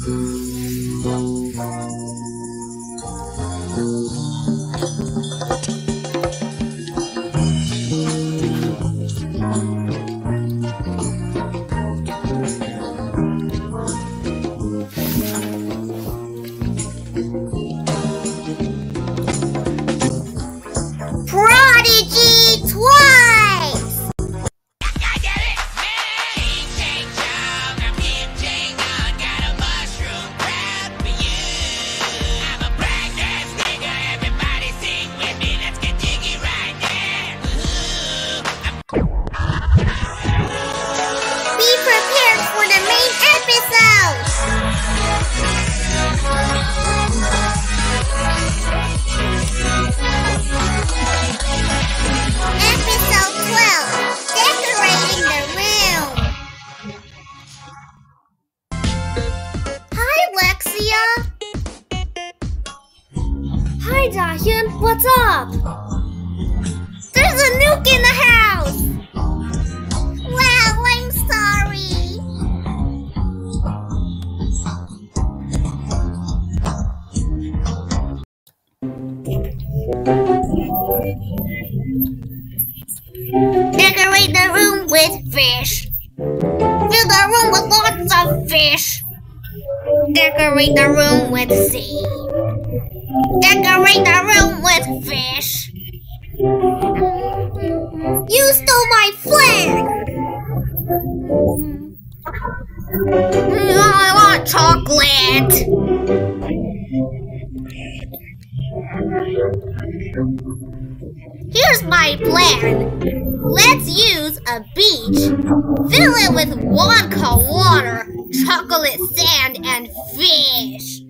Prodigy Hi, Dahyun. What's up? There's a nuke in the house. Well, I'm sorry. Decorate the room with fish. Fill the room with lots of fish. Decorate the room with sea. Decorate the room with fish. You stole my flag! I want chocolate! Here's my plan. Let's use a beach, fill it with vodka water, chocolate sand, and fish.